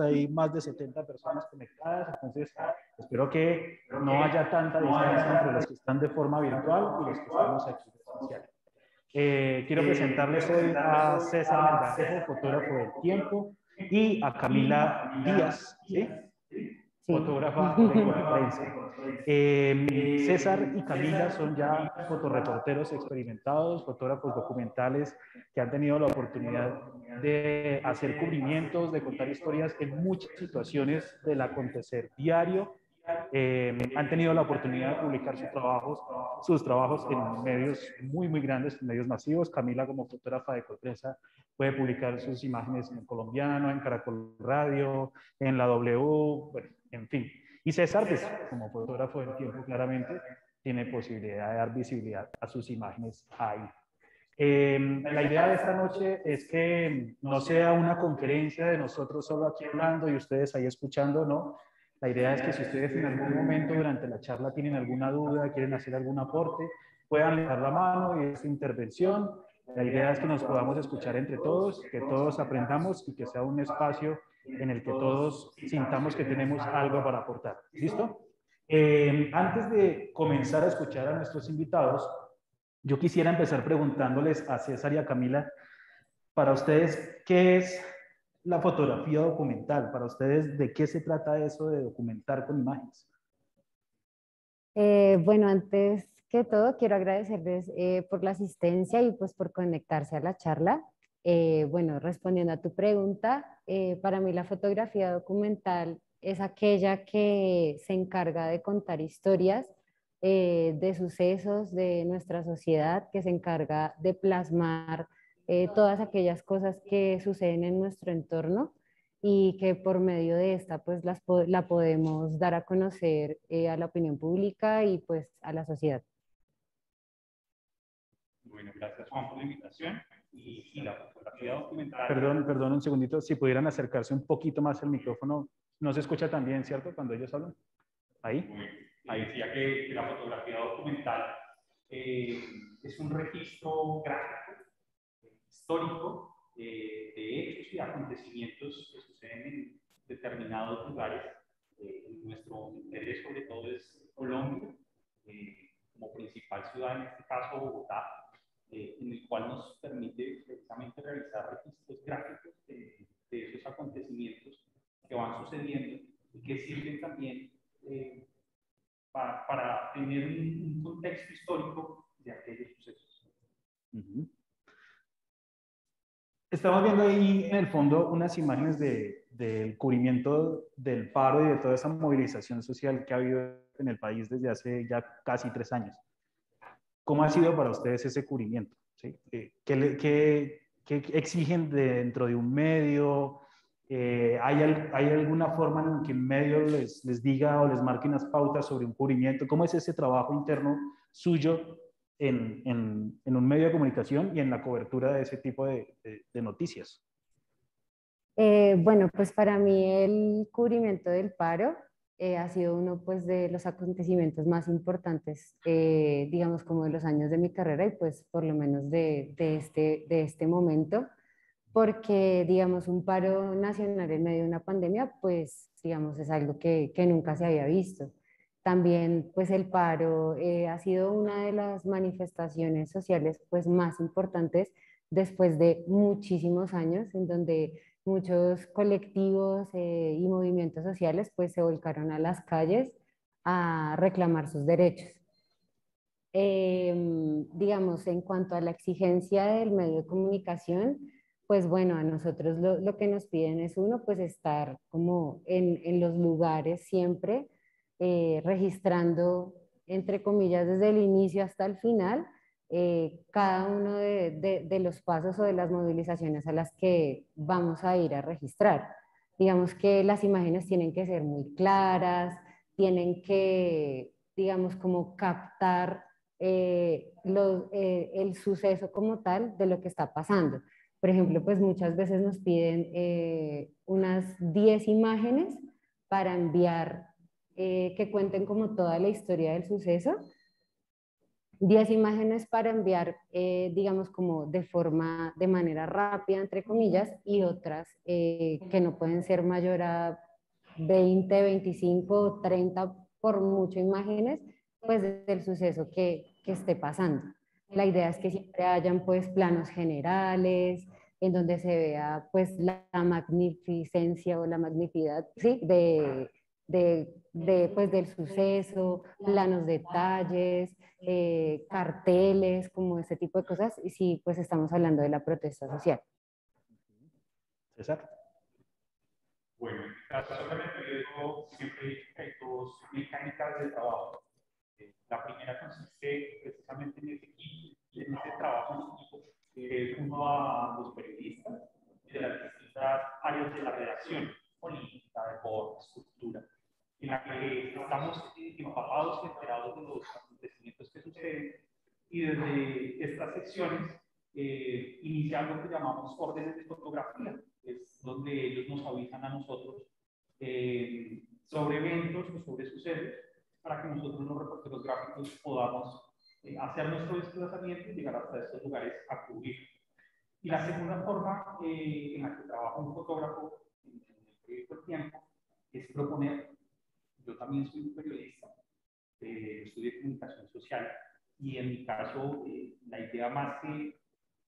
hay más de 70 personas conectadas, entonces espero que no haya tanta distancia entre los que están de forma virtual y los que estamos aquí presencial. Eh, quiero presentarles hoy a César Mendajejo, fotógrafo del tiempo, y a Camila Díaz. Fotógrafa de. Eh, César y Camila son ya fotoreporteros experimentados, fotógrafos documentales que han tenido la oportunidad de hacer cubrimientos, de contar historias en muchas situaciones del acontecer diario. Eh, han tenido la oportunidad de publicar sus trabajos, sus trabajos en medios muy, muy grandes, medios masivos. Camila, como fotógrafa de prensa, puede publicar sus imágenes en colombiano, en Caracol Radio, en la W, bueno, en fin. Y César, pues, como fotógrafo del tiempo, claramente tiene posibilidad de dar visibilidad a sus imágenes ahí. Em, la idea de esta noche es que no sea una conferencia de nosotros solo aquí hablando y ustedes ahí escuchando, ¿no? La idea es que si ustedes en algún momento durante la charla tienen alguna duda, quieren hacer algún aporte, puedan levantar la mano y esta intervención. La idea es que nos podamos escuchar entre todos, que todos aprendamos y que sea un espacio en el que todos sintamos que tenemos algo para aportar. ¿Listo? Eh, antes de comenzar a escuchar a nuestros invitados, yo quisiera empezar preguntándoles a César y a Camila, para ustedes, ¿qué es la fotografía documental? Para ustedes, ¿de qué se trata eso de documentar con imágenes? Eh, bueno, antes que todo, quiero agradecerles eh, por la asistencia y pues por conectarse a la charla. Eh, bueno, respondiendo a tu pregunta, para mí la fotografía documental es aquella que se encarga de contar historias de sucesos de nuestra sociedad, que se encarga de plasmar todas aquellas cosas que suceden en nuestro entorno y que por medio de esta pues las, la podemos dar a conocer a la opinión pública y pues a la sociedad. Bueno, gracias Juan por la invitación y, la fotografía documental. Perdón, perdón un segundito, si pudieran acercarse un poquito más al micrófono, no se escucha tan bien, ¿cierto? Cuando ellos hablan. Ahí. Ahí decía que, la fotografía documental eh, es un registro gráfico, histórico, eh, de hechos y acontecimientos que suceden en determinados lugares. Eh, nuestro interés sobre todo es Colombia, como principal ciudad, en este caso Bogotá, eh, en el cual nos permite precisamente realizar registros gráficos de, esos acontecimientos que van sucediendo y que sirven también eh, para, para, tener un, contexto histórico de aquellos sucesos. Estamos viendo ahí en el fondo unas imágenes de, del cubrimiento del paro y de toda esa movilización social que ha habido en el país desde hace ya casi tres años. ¿Cómo ha sido para ustedes ese cubrimiento? ¿Sí? Eh, ¿Qué, exigen dentro de un medio? Eh, ¿hay, ¿hay, alguna forma en que un medio les, les, diga o les marque unas pautas sobre un cubrimiento? ¿Cómo es ese trabajo interno suyo en, en, en un medio de comunicación y en la cobertura de ese tipo de, de, noticias? Eh, bueno, pues para mí el cubrimiento del paro eh, ha sido uno pues, de los acontecimientos más importantes, eh, digamos, como de los años de mi carrera y pues por lo menos de, de, este, de este momento, porque, digamos, un paro nacional en medio de una pandemia, pues, digamos, es algo que, que nunca se había visto. También, pues, el paro eh, ha sido una de las manifestaciones sociales, pues, más importantes después de muchísimos años, en donde muchos colectivos eh, y movimientos sociales pues se volcaron a las calles a reclamar sus derechos. Em, digamos, en cuanto a la exigencia del medio de comunicación, pues bueno, a nosotros lo, que nos piden es uno, pues estar como en, en los lugares siempre, eh, registrando, entre comillas, desde el inicio hasta el final, eh, cada uno de, los pasos o de las movilizaciones a las que vamos a ir a registrar. Digamos que las imágenes tienen que ser muy claras, tienen que, digamos, como captar eh, el suceso como tal de lo que está pasando. Por ejemplo, pues muchas veces nos piden unas 10 imágenes para enviar que cuenten como toda la historia del suceso 10 imágenes para enviar, eh, digamos, como de forma, de manera rápida, entre comillas, y otras eh, que no pueden ser mayor a 20, 25, 30 por mucho imágenes, pues del suceso que, que esté pasando. La idea es que siempre hayan pues planos generales, en donde se vea pues la magnificencia o la magnificidad ¿sí? de, de, de, pues, del suceso, planos detalles, eh, carteles, como ese tipo de cosas, y si pues estamos hablando de la protesta social. César. Bueno, en mi caso, yo digo, siempre he dicho que hay dos mecánicas de trabajo. Eh, la primera consiste precisamente en ese equipo, en ese trabajo en equipo, que junto a los periodistas de las distintas áreas de la redacción, política, deporte, cultura, en la que estamos empapados y enterados de los acontecimientos que suceden y desde estas secciones eh, iniciar lo que llamamos órdenes de fotografía, es donde ellos nos avisan a nosotros eh, sobre eventos o sobre sucesos para que nosotros los reporteros gráficos podamos eh, hacer nuestro desplazamiento y llegar hasta estos lugares a cubrir. Y la segunda forma eh, en la que trabaja un fotógrafo en, el proyecto Tiempo es proponer yo también soy un periodista, eh, estudio comunicación social y en mi caso eh, la idea más que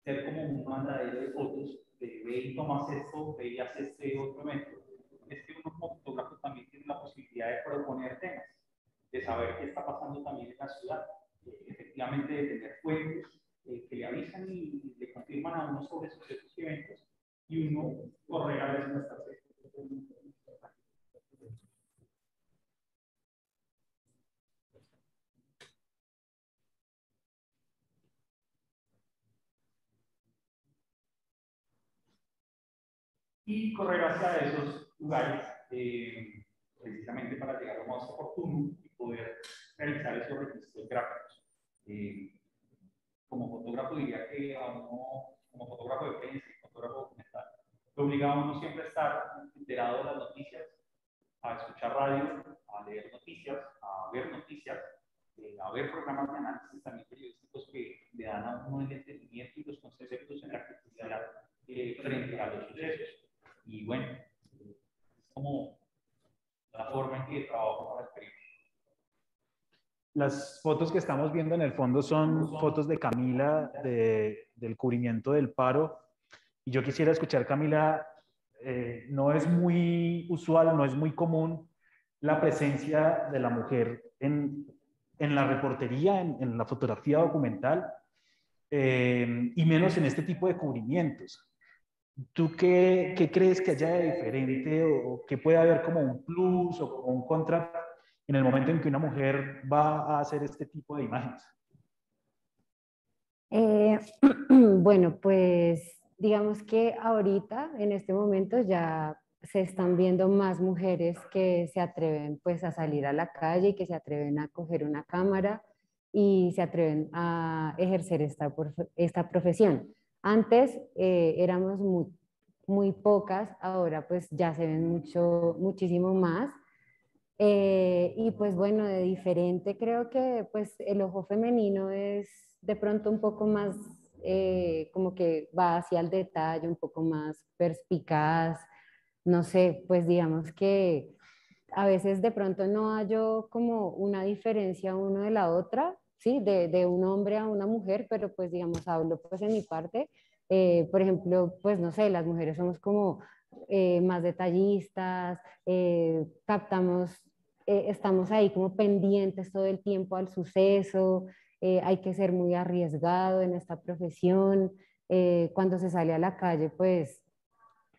ser como un mandadero de fotos, de ve y tomas esto, ve y haces este otro evento, es que uno como fotógrafo también tiene la posibilidad de proponer temas, de saber qué está pasando también en la ciudad, eh, efectivamente de tener fuentes eh, que le avisan y, le confirman a uno sobre sucesos eventos y uno correr a veces nuestras y correr hacia esos lugares eh, precisamente para llegar lo más oportuno y poder realizar esos registros gráficos. Eh, como fotógrafo diría que a uno, como fotógrafo de prensa y fotógrafo documental, lo obliga a uno siempre a estar enterado de las noticias, a escuchar radio, a leer noticias, a ver noticias, eh, a ver programas de análisis también periodísticos que le dan a uno el entendimiento y los conceptos en la actividad frente a los sucesos. Y bueno, es como la forma en que trabajo para el Las fotos que estamos viendo en el fondo son fotos de Camila de, del cubrimiento del paro. Y yo quisiera escuchar, Camila, eh, no es muy usual, no es muy común la presencia de la mujer en, en la reportería, en, en, la fotografía documental, eh, y menos en este tipo de cubrimientos. ¿Tú qué, qué, crees que haya de diferente o, que puede haber como un plus o, un contra en el momento en que una mujer va a hacer este tipo de imágenes? Eh, bueno, pues digamos que ahorita, en este momento, ya se están viendo más mujeres que se atreven pues a salir a la calle y que se atreven a coger una cámara y se atreven a ejercer esta, esta profesión. Antes eh, éramos muy, pocas, ahora pues ya se ven mucho, muchísimo más. Eh, y pues bueno, de diferente creo que pues el ojo femenino es de pronto un poco más eh, como que va hacia el detalle, un poco más perspicaz, no sé, pues digamos que a veces de pronto no hallo como una diferencia uno de la otra, ¿sí? De, un hombre a una mujer, pero pues digamos, hablo pues en mi parte, eh, por ejemplo, pues no sé, las mujeres somos como eh, más detallistas, eh, captamos, estamos ahí como pendientes todo el tiempo al suceso, hay que ser muy arriesgado en esta profesión, cuando se sale a la calle, pues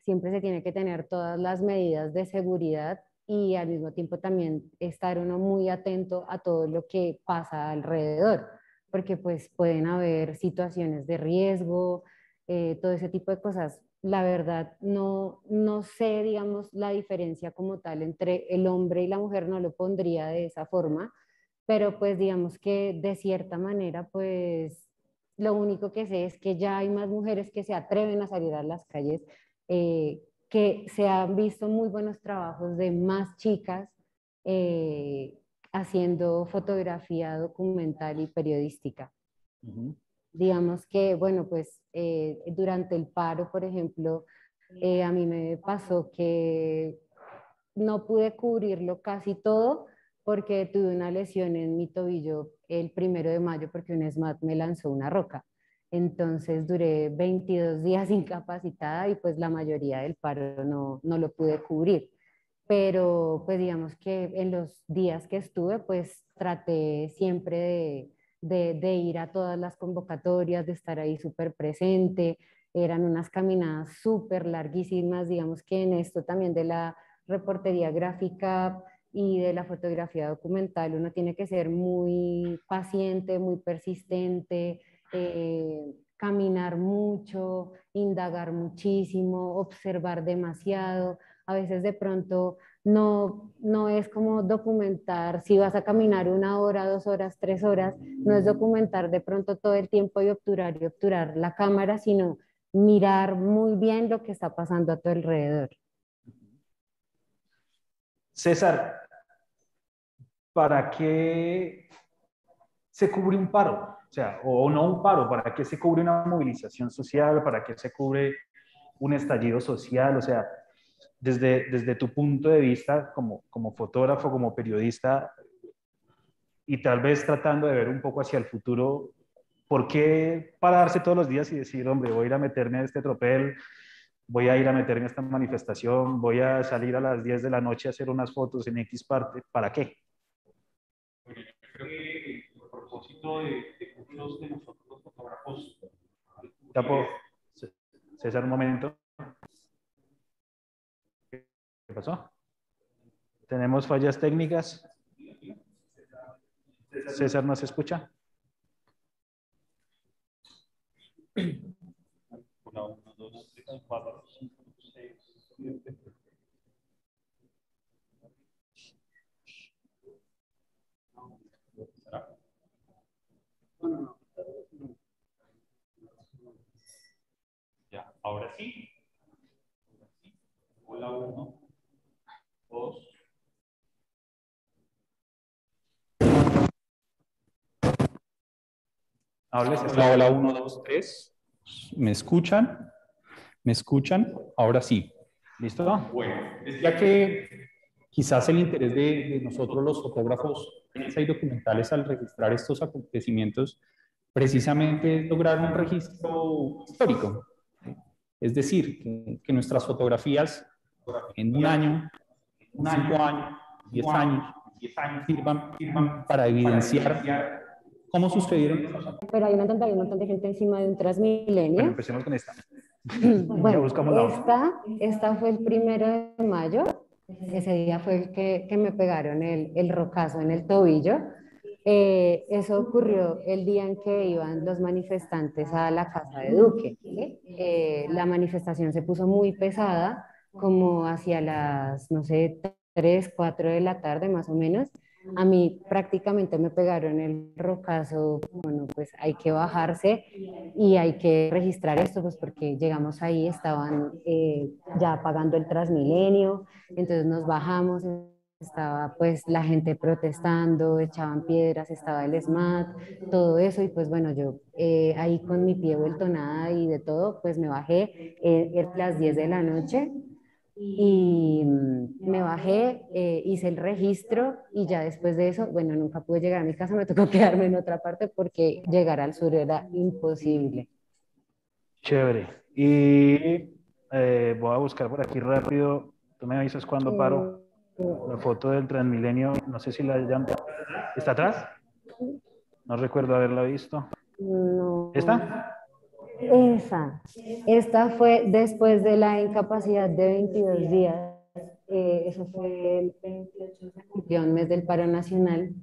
siempre se tiene que tener todas las medidas de seguridad y al mismo tiempo también estar uno muy atento a todo lo que pasa alrededor, porque pues pueden haber situaciones de riesgo, eh, todo ese tipo de cosas. La verdad, no, no sé, digamos, la diferencia como tal entre el hombre y la mujer, no lo pondría de esa forma, pero pues digamos que de cierta manera, pues lo único que sé es que ya hay más mujeres que se atreven a salir a las calles eh, que se han visto muy buenos trabajos de más chicas eh, haciendo fotografía documental y periodística. Digamos que, bueno, pues eh, durante el paro, por ejemplo, eh, a mí me pasó que no pude cubrirlo casi todo porque tuve una lesión en mi tobillo el primero de mayo porque un SMAT me lanzó una roca. Entonces duré 22 días incapacitada y pues la mayoría del paro no, no lo pude cubrir. Pero pues digamos que en los días que estuve pues traté siempre de, de, de ir a todas las convocatorias, de estar ahí súper presente. Eran unas caminadas súper larguísimas, digamos que en esto también de la reportería gráfica y de la fotografía documental uno tiene que ser muy paciente, muy persistente, eh, caminar mucho, indagar muchísimo, observar demasiado. A veces de pronto no, no es como documentar, si vas a caminar una hora, dos horas, tres horas, no es documentar de pronto todo el tiempo y obturar y obturar la cámara, sino mirar muy bien lo que está pasando a tu alrededor. César, ¿para qué se cubre un paro? Sea, o no un paro, ¿para qué se cubre una movilización social? ¿Para qué se cubre un estallido social? O sea, desde, desde tu punto de vista como, como fotógrafo, como periodista, y tal vez tratando de ver un poco hacia el futuro, ¿por qué pararse todos los días y decir, hombre, voy a ir a meterme a este tropel, voy a ir a meterme a esta manifestación, voy a salir a las 10 de la noche a hacer unas fotos en X parte? ¿Para qué? creo que a propósito de muchos de nosotros los fotógrafos. César, un momento. ¿Qué pasó? ¿Tenemos fallas técnicas? César, ¿no se escucha? Uno, uno, dos, tres, cuatro, cinco, seis, siete. Ya, ahora sí. Hola, uno, dos. Hables, Hola, hola, uno, dos, tres. ¿Me escuchan? ¿Me escuchan? Ahora sí. ¿Listo? Bueno, Ya que quizás el interés de, de nosotros los fotógrafos y documentales al registrar estos acontecimientos precisamente es lograr un registro histórico. Es decir, que, que nuestras fotografías en un año, en cinco años, diez años, diez años. sirvan, sirvan para evidenciar cómo sucedieron esas Pero hay un montón, hay un montón de gente encima de un Transmilenio. Bueno, empecemos con esta. Bueno, buscamos la otra. esta, esta fue el primero de mayo. Ese día fue el que, que me pegaron el, el rocazo en el tobillo. Eh, eso ocurrió el día en que iban los manifestantes a la casa de Duque. Eh, la manifestación se puso muy pesada, como hacia las, no sé, 3, 4 de la tarde más o menos. A mí prácticamente me pegaron el rocazo, bueno, pues hay que bajarse y hay que registrar esto, pues porque llegamos ahí, estaban eh, ya pagando el Transmilenio, entonces nos bajamos, estaba pues la gente protestando, echaban piedras, estaba el SMAT, todo eso y pues bueno, yo eh, ahí con mi pie vuelto nada y de todo, pues me bajé, eh, eran las 10 de la noche y mm, me bajé, eh, hice el registro y ya después de eso, bueno, nunca pude llegar a mi casa, me tocó quedarme en otra parte porque llegar al sur era imposible. Chévere. Y eh, voy a buscar por aquí rápido. Tú me avisas cuando paro. La foto del Transmilenio, no sé si la llaman. ¿Está atrás? No recuerdo haberla visto. No. ¿Esta? Esa. Esta fue después de la incapacidad de 22 días. Eh, eso fue el 28 se cumplió un mes del paro nacional.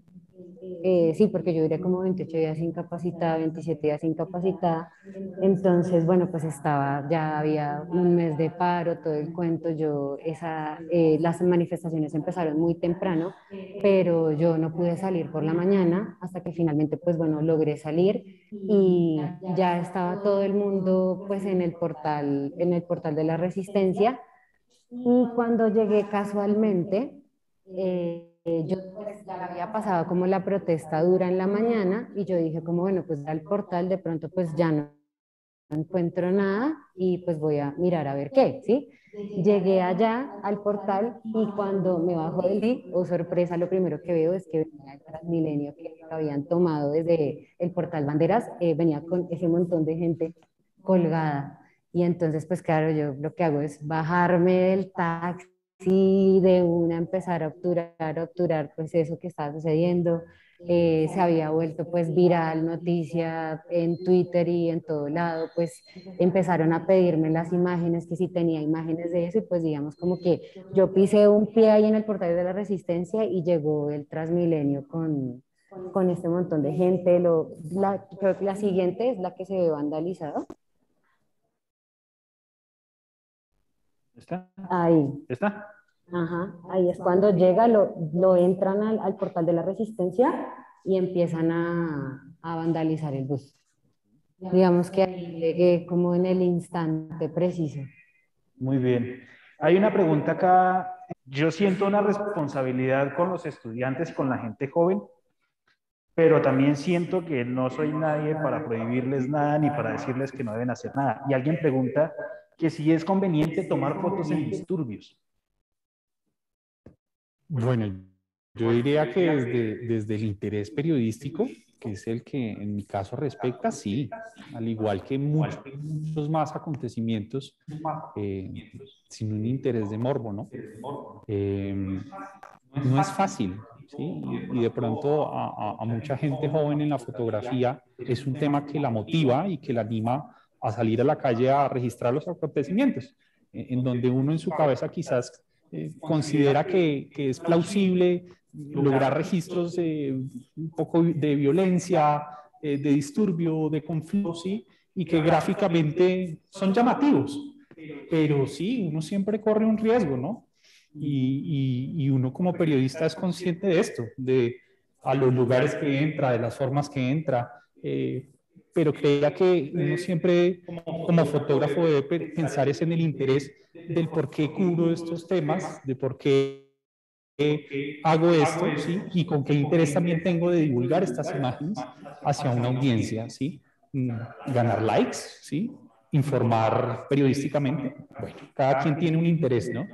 Eh, sí, porque yo duré como 28 días incapacitada, 27 días incapacitada. Entonces, bueno, pues estaba, ya había un mes de paro, todo el cuento. Yo, esa, eh, las manifestaciones empezaron muy temprano, pero yo no pude salir por la mañana hasta que finalmente, pues bueno, logré salir y ya estaba todo el mundo, pues en el portal, en el portal de la Resistencia. Y cuando llegué casualmente, eh, yo pues, ya había pasado como la protesta dura en la mañana y yo dije como, bueno, pues al portal de pronto pues ya no encuentro nada y pues voy a mirar a ver qué, ¿sí? Llegué allá al portal y cuando me bajo del día, oh sorpresa, lo primero que veo es que venía el Transmilenio que habían tomado desde el portal Banderas, eh, venía con ese montón de gente colgada. Y entonces, pues claro, yo lo que hago es bajarme del taxi, de una empezar a obturar, obturar pues eso que estaba sucediendo, eh, se había vuelto pues viral, noticia en Twitter y en todo lado, pues empezaron a pedirme las imágenes, que si tenía imágenes de eso y pues digamos como que yo pisé un pie ahí en el portal de la resistencia y llegó el Transmilenio con, con este montón de gente. Lo, la, creo que la siguiente es la que se ve vandalizada. ¿Está? Ahí. ¿Está? Ajá, ahí es cuando llega, lo, lo entran al, al, portal de la resistencia y empiezan a, a, vandalizar el bus. Digamos que ahí llegué como en el instante preciso. Muy bien. Hay una pregunta acá. Yo siento una responsabilidad con los estudiantes y con la gente joven, pero también siento que no soy nadie para prohibirles nada ni para decirles que no deben hacer nada. Y alguien pregunta que si es conveniente tomar fotos en disturbios. Bueno, yo diría que desde, desde, el interés periodístico, que es el que en mi caso respecta, sí, al igual que muchos, más acontecimientos eh, sin un interés de morbo, ¿no? Eh, no es fácil, ¿sí? Y, de pronto a, a, mucha gente joven en la fotografía es un tema que la motiva y que la anima a salir a la calle a registrar los acontecimientos, en donde uno en su cabeza quizás eh, considera que, que, es plausible lograr registros de un poco de violencia, eh, de disturbio, de conflicto, ¿sí? y que gráficamente son llamativos. Pero sí, uno siempre corre un riesgo, ¿no? Y, y, y uno como periodista es consciente de esto, de a los lugares que entra, de las formas que entra, eh, pero creía que uno siempre como fotógrafo debe pensar es en el interés del por qué cubro estos temas, de por qué hago esto, ¿sí? Y con qué interés también tengo de divulgar estas imágenes hacia una audiencia, ¿sí? Mm, ganar likes, ¿sí? Informar periodísticamente. Bueno, cada quien tiene un interés, ¿no?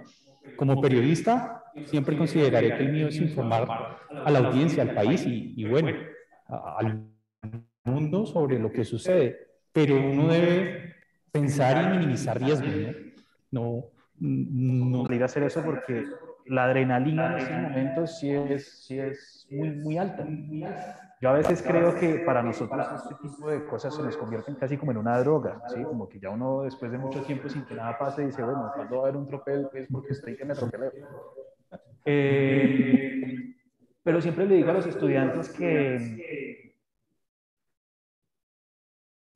Como periodista, siempre consideraré que el mío es informar a la audiencia, al país y, y bueno, al mundo sobre lo que sucede, pero uno debe pensar y minimizar riesgos, ¿no? No, no. hacer eso porque la adrenalina en estos momentos sí es, sí es muy, muy alta. Yo a veces creo que para nosotros este tipo de cosas se nos convierten casi como en una droga, ¿sí? Como que ya uno después de mucho tiempo sin que nada pase dice, bueno, cuando va a haber un tropel es porque estoy que me atropelé. Eh, pero siempre le digo a los estudiantes que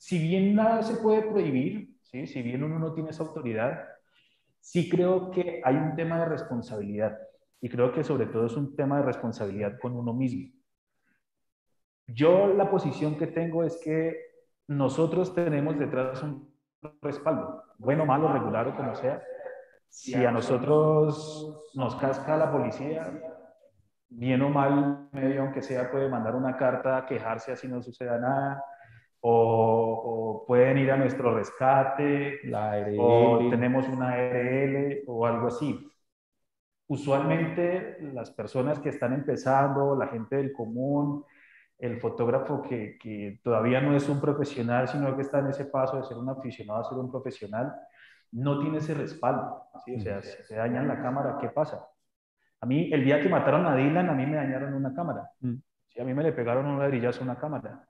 si bien nada se puede prohibir, ¿sí? si bien uno no tiene esa autoridad, sí creo que hay un tema de responsabilidad y creo que sobre todo es un tema de responsabilidad con uno mismo. Yo la posición que tengo es que nosotros tenemos detrás un respaldo, bueno, malo, regular o como sea. Si a nosotros nos casca la policía, bien o mal, medio aunque sea, puede mandar una carta quejarse así no suceda nada o, pueden ir a nuestro rescate, la o tenemos una ARL o algo así. Usualmente las personas que están empezando, la gente del común, el fotógrafo que, que, todavía no es un profesional, sino que está en ese paso de ser un aficionado a ser un profesional, no tiene ese respaldo. ¿sí? O sea, si se dañan la cámara, ¿qué pasa? A mí, el día que mataron a Dylan, a mí me dañaron una cámara. Mm. ¿sí? A mí me le pegaron un ladrillazo a una cámara.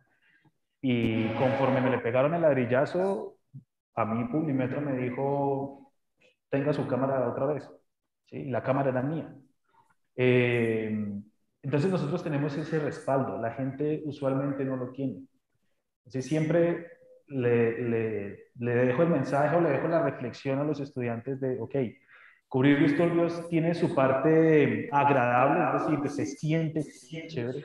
Y conforme me le pegaron el ladrillazo, a mí Publimetro me dijo, tenga su cámara otra vez. ¿Sí? La cámara era mía. Eh, entonces nosotros tenemos ese respaldo. La gente usualmente no lo tiene. Entonces siempre le, le, le, dejo el mensaje o le dejo la reflexión a los estudiantes de, ok, cubrir disturbios tiene su parte agradable, es decir, se siente chévere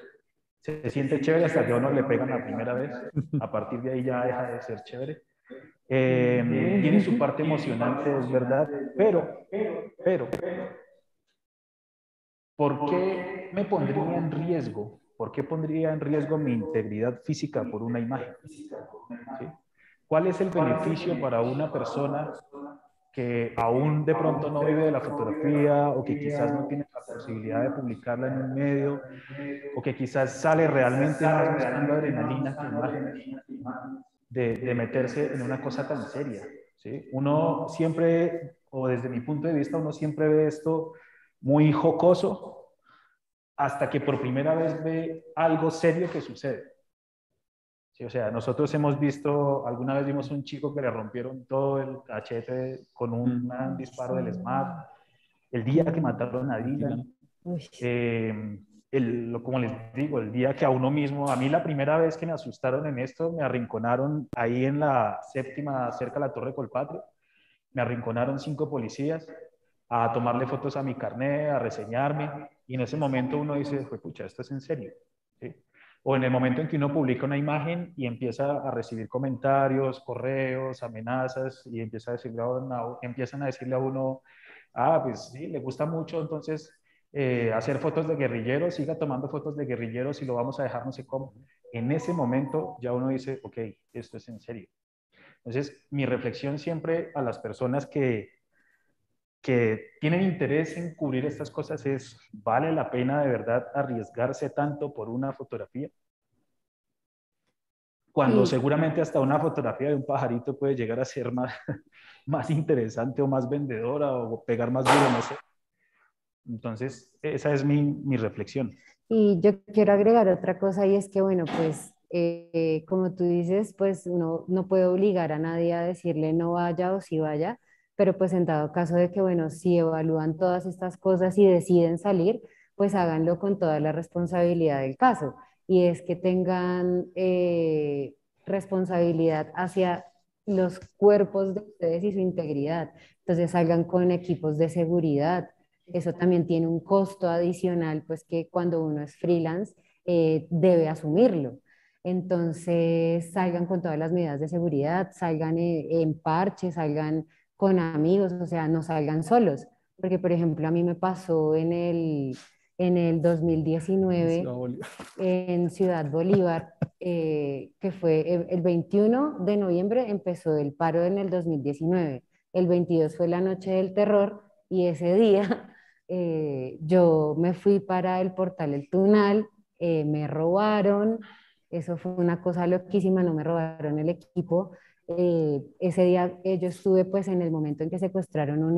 se siente chévere hasta que uno le pegan la primera vez. A partir de ahí ya deja de ser chévere. Eh, tiene su parte emocionante, es verdad, pero, pero, ¿por qué me pondría en riesgo? ¿Por qué pondría en riesgo mi integridad física por una imagen? ¿Cuál es el beneficio para una persona que aún de pronto no vive de la fotografía o que quizás no tiene posibilidad de publicarla en un medio o que quizás sale realmente más buscando adrenalina que de, de meterse en una cosa tan seria? ¿sí? Uno siempre, o desde mi punto de vista, uno siempre ve esto muy jocoso hasta que por primera vez ve algo serio que sucede. Sí, o sea, nosotros hemos visto, alguna vez vimos un chico que le rompieron todo el cachete con un disparo del SMAT, el día que mataron a Dylan, eh, el, como les digo, el día que a uno mismo, a mí la primera vez que me asustaron en esto, me arrinconaron ahí en la séptima, cerca de la Torre Colpatria, me arrinconaron cinco policías a tomarle fotos a mi carnet, a reseñarme, y en ese momento uno dice, pucha, esto es en serio. ¿Sí? o en el momento en que uno publica una imagen y empieza a recibir comentarios, correos, amenazas y empieza a decirle a uno, empiezan a decirle a uno, ah, pues sí, le gusta mucho, entonces eh, hacer fotos de guerrilleros, siga tomando fotos de guerrilleros y lo vamos a dejar no sé cómo. En ese momento ya uno dice, ok, esto es en serio. Entonces, mi reflexión siempre a las personas que, que tienen interés en cubrir estas cosas es, ¿vale la pena de verdad arriesgarse tanto por una fotografía? Cuando seguramente hasta una fotografía de un pajarito puede llegar a ser más, más interesante o más vendedora o pegar más duro, no sé. Entonces, esa es mi, mi reflexión. Y yo quiero agregar otra cosa y es que, bueno, pues eh, como tú dices, pues uno no puede obligar a nadie a decirle no vaya o sí vaya, pero pues en dado caso de que, bueno, si evalúan todas estas cosas y deciden salir, pues háganlo con toda la responsabilidad del caso. Y es que tengan eh, responsabilidad hacia los cuerpos de ustedes y su integridad. Entonces salgan con equipos de seguridad. Eso también tiene un costo adicional, pues que cuando uno es freelance eh, debe asumirlo. Entonces salgan con todas las medidas de seguridad, salgan eh, en parche, salgan con amigos, o sea, no salgan solos. Porque, por ejemplo, a mí me pasó en el, en el 2019 en Ciudad Bolívar, eh, que fue el, 21 de noviembre empezó el paro en el 2019. El 22 fue la noche del terror y ese día eh, yo me fui para el portal El Tunal, eh, me robaron, eso fue una cosa loquísima, no me robaron el equipo, ese día yo estuve pues en el momento en que secuestraron un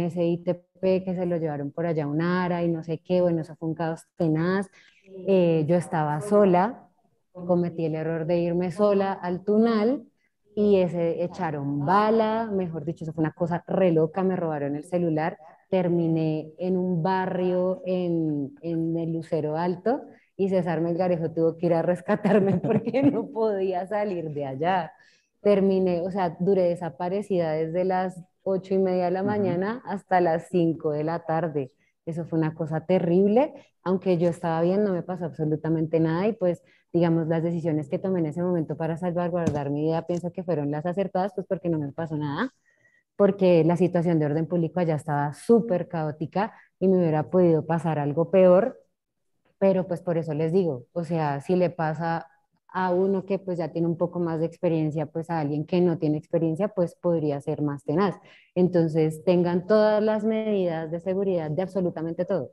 SITP que se lo llevaron por allá a un ARA y no sé qué, bueno, eso fue un caos tenaz. Eh, yo estaba sola, cometí el error de irme sola al tunal y ese echaron bala, mejor dicho, eso fue una cosa re loca, me robaron el celular, terminé en un barrio en, en el Lucero Alto y César Melgarejo tuvo que ir a rescatarme porque no podía salir de allá terminé, o sea, duré desaparecida desde las ocho y media de la mañana hasta las cinco de la tarde. Eso fue una cosa terrible, aunque yo estaba bien, no me pasó absolutamente nada y pues, digamos, las decisiones que tomé en ese momento para salvaguardar mi vida, pienso que fueron las acertadas, pues porque no me pasó nada, porque la situación de orden público allá estaba súper caótica y me hubiera podido pasar algo peor, pero pues por eso les digo, o sea, si le pasa a uno que pues ya tiene un poco más de experiencia, pues a alguien que no tiene experiencia, pues podría ser más tenaz. Entonces, tengan todas las medidas de seguridad de absolutamente todo.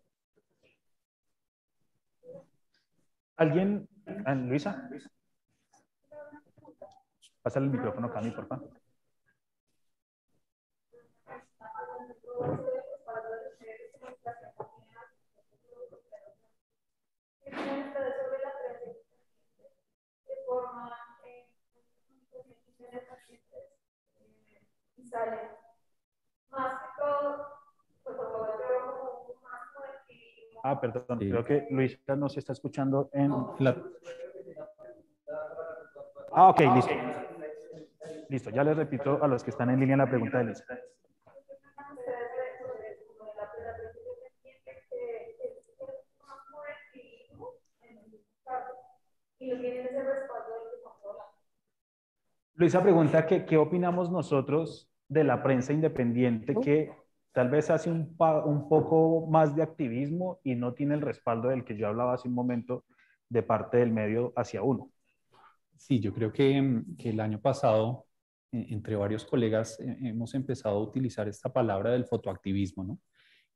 ¿Alguien? Ah, Luisa. Pásale el micrófono a mí, por favor. Sale. Más que todo, pues como más Ah, perdón, creo que Luisa no se está escuchando en la... Ah, ok, listo. Listo, ya les repito a los que están en línea la pregunta de Luisa. No Luisa pregunta que qué opinamos nosotros de la prensa independiente que tal vez hace un, un poco más de activismo y no tiene el respaldo del que yo hablaba hace un momento de parte del medio hacia uno. Sí, yo creo que, que el año pasado, entre varios colegas, eh, hemos empezado a utilizar esta palabra del fotoactivismo, ¿no?